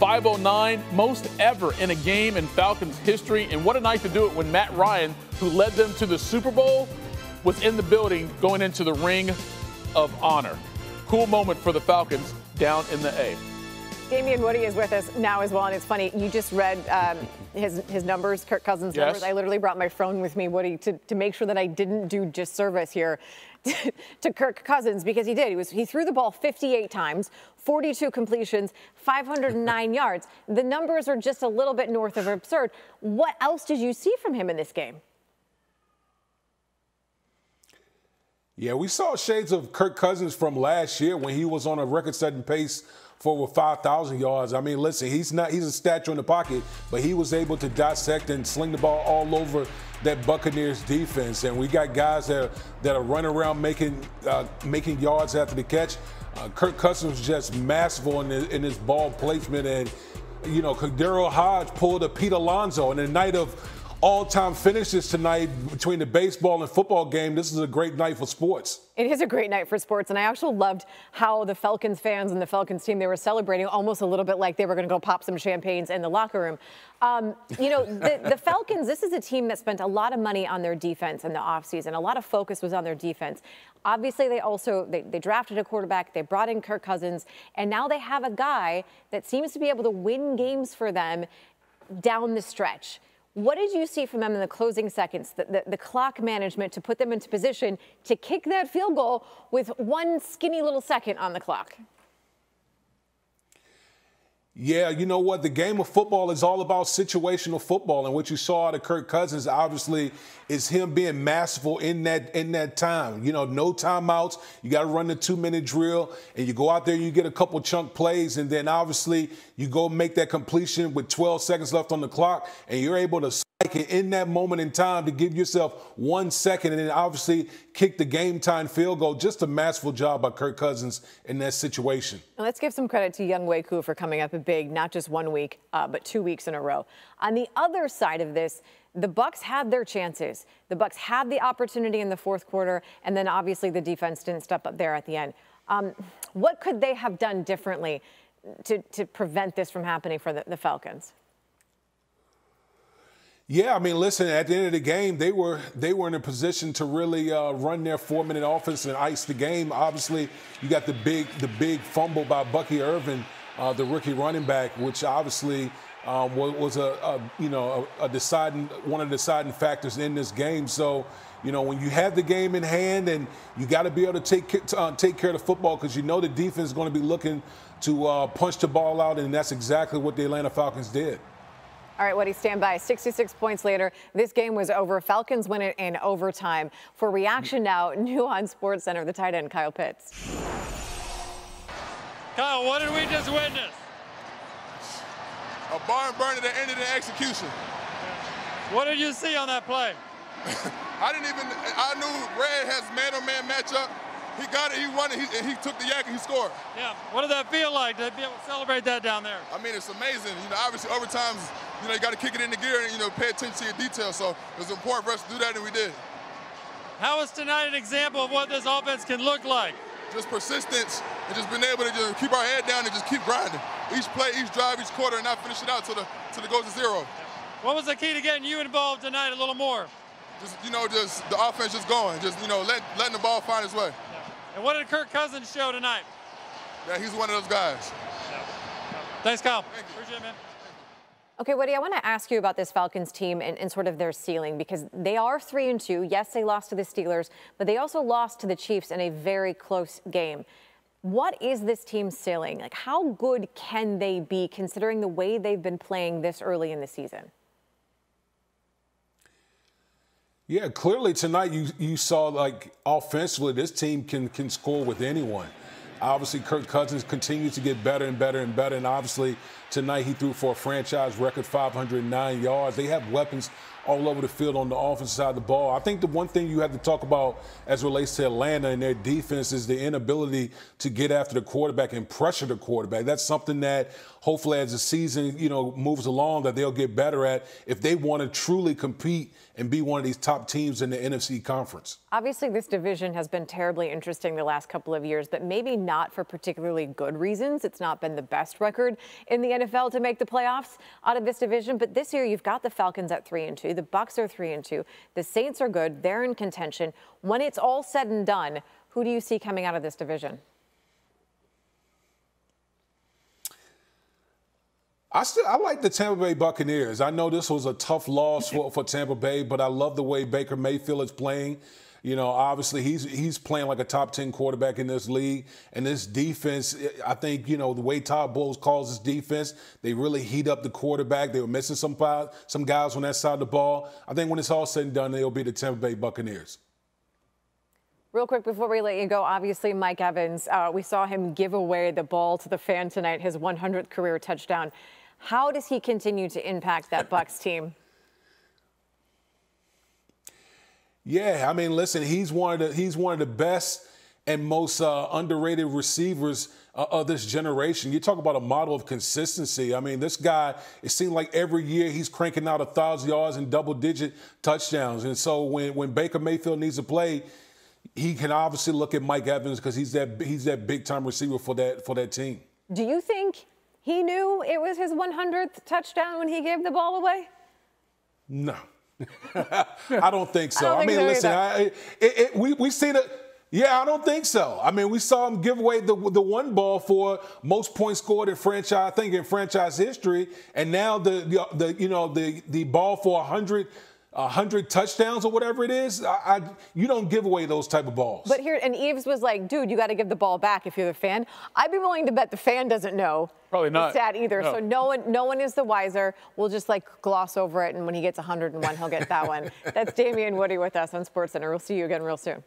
509, most ever in a game in Falcons history. And what a night to do it when Matt Ryan, who led them to the Super Bowl, was in the building going into the ring of honor. Cool moment for the Falcons down in the A. Damien Woody is with us now as well, and it's funny. You just read um, his his numbers, Kirk Cousins' yes. numbers. I literally brought my phone with me, Woody, to, to make sure that I didn't do disservice here to Kirk Cousins because he did. He was he threw the ball 58 times, 42 completions, 509 yards. The numbers are just a little bit north of absurd. What else did you see from him in this game? Yeah, we saw shades of Kirk Cousins from last year when he was on a record-setting pace for over 5,000 yards. I mean, listen, he's not he's a statue in the pocket, but he was able to dissect and sling the ball all over that Buccaneers defense. And we got guys that are, that are running around making uh, making yards after the catch. Uh, Kirk Cousins was just masterful in his, in his ball placement, and you know, KhaDarel Hodge pulled a Pete Alonso in a night of all-time finishes tonight between the baseball and football game. This is a great night for sports. It is a great night for sports, and I actually loved how the Falcons fans and the Falcons team they were celebrating almost a little bit like they were going to go pop some champagnes in the locker room. Um, you know, the, the, Falcons. This is a team that spent a lot of money on their defense in the offseason. A lot of focus was on their defense. Obviously, they also they, they drafted a quarterback. They brought in Kirk Cousins, and now they have a guy that seems to be able to win games for them down the stretch. What did you see from them in the closing seconds, the, the, the, clock management to put them into position to kick that field goal with one skinny little second on the clock? Yeah, you know what? The game of football is all about situational football, and what you saw out of Kirk Cousins obviously is him being masterful in that in that time. You know, no timeouts. You got to run the two minute drill, and you go out there, you get a couple chunk plays, and then obviously you go make that completion with 12 seconds left on the clock, and you're able to in that moment in time to give yourself one second and then obviously kick the game time field goal. Just a masterful job by Kirk Cousins in that situation. Now let's give some credit to Younghoe Koo for coming up big, not just one week, uh, but two weeks in a row. On the other side of this, the Bucs had their chances. The Bucs had the opportunity in the fourth quarter, and then obviously the defense didn't step up there at the end. Um, what could they have done differently to, to prevent this from happening for the, the Falcons? Yeah, I mean, listen. At the end of the game, they were they were in a position to really uh, run their four-minute offense and ice the game. Obviously, you got the big the big fumble by Bucky Irving, uh, the rookie running back, which obviously um, was, a, a, you know a, a, deciding one of the deciding factors in this game. So, you know, when you have the game in hand and you got to be able to take uh, take care of the football because you know the defense is going to be looking to uh, punch the ball out, and that's exactly what the Atlanta Falcons did. All right, Woody, stand by. 66 points later, this game was over. Falcons win it in overtime. For reaction now, new on SportsCenter, the tight end, Kyle Pitts. Kyle, what did we just witness? A barn burner at the end of the execution. What did you see on that play? I didn't even, I knew Red has man-on-man matchup. He got it, he won it, he, he took the yak and he scored. Yeah, what did that feel like to be able to celebrate that down there? I mean, it's amazing. You know, obviously overtimes you know, you got to kick it into gear and, you know, pay attention to your details. So it was important for us to do that, and we did. How was tonight an example of what this offense can look like? Just persistence and just being able to just keep our head down and just keep grinding. Each play, each drive, each quarter, and not finish it out till the till it goes to zero. What was the key to getting you involved tonight a little more? Just you know, just the offense just going, just you know, let, letting the ball find its way. Yeah. And what did Kirk Cousins show tonight? Yeah, he's one of those guys. Yeah. Thanks, Kyle. Appreciate it, man. Okay, Woody, I want to ask you about this Falcons team and, and, sort of their ceiling because they are three and two. Yes, they lost to the Steelers, but they also lost to the Chiefs in a very close game. What is this team's ceiling? Like, how good can they be considering the way they've been playing this early in the season? Yeah, clearly tonight you you saw like offensively this team can can score with anyone. Obviously, Kirk Cousins continues to get better and better and better. And obviously, tonight he threw for a franchise record 509 yards. They have weapons all over the field on the offensive side of the ball. I think the one thing you have to talk about as relates to Atlanta and their defense is the inability to get after the quarterback and pressure the quarterback. That's something that hopefully as the season, you know, moves along that they'll get better at if they want to truly compete and be one of these top teams in the NFC conference. Obviously, this division has been terribly interesting the last couple of years, but maybe not for particularly good reasons. It's not been the best record in the NFL to make the playoffs out of this division, but this year you've got the Falcons at 3 and 2, the Bucs are 3 and 2, the Saints are good, they're in contention. When it's all said and done, who do you see coming out of this division? I still I like the Tampa Bay Buccaneers. I know this was a tough loss for, for Tampa Bay, but I love the way Baker Mayfield is playing. You know, obviously he's he's playing like a top ten quarterback in this league, and this defense. I think you know the way Todd Bowles calls his defense, they really heat up the quarterback. They were missing some some guys on that side of the ball. I think when it's all said and done, they'll be the Tampa Bay Buccaneers. Real quick before we let you go, obviously Mike Evans, uh, we saw him give away the ball to the fan tonight, his 100th career touchdown. How does he continue to impact that Bucs team? Yeah, I mean, listen, he's one of the he's one of the best and most uh, underrated receivers uh, of this generation. You talk about a model of consistency. I mean, this guy, it seems like every year he's cranking out a thousand yards and double digit touchdowns. And so when, when Baker Mayfield needs to play, he can obviously look at Mike Evans because he's that he's that big time receiver for that for that team. Do you think he knew it was his 100th touchdown when he gave the ball away? No. I don't think so. I, I mean, so listen, I, it, it, we we seen it. Yeah, I don't think so. I mean, we saw him give away the the one ball for most points scored in franchise, I think, in franchise history, and now the the, the you know the the ball for hundred hundred touchdowns or whatever it is. I, I, you don't give away those type of balls. But here, and Eaves was like, "Dude, you got to give the ball back if you're the fan." I'd be willing to bet the fan doesn't know. Probably not. The stat either. No. So no one, no one is the wiser. We'll just like gloss over it, and when he gets 101, he'll get that one. That's Damien Woody with us on SportsCenter. We'll see you again real soon.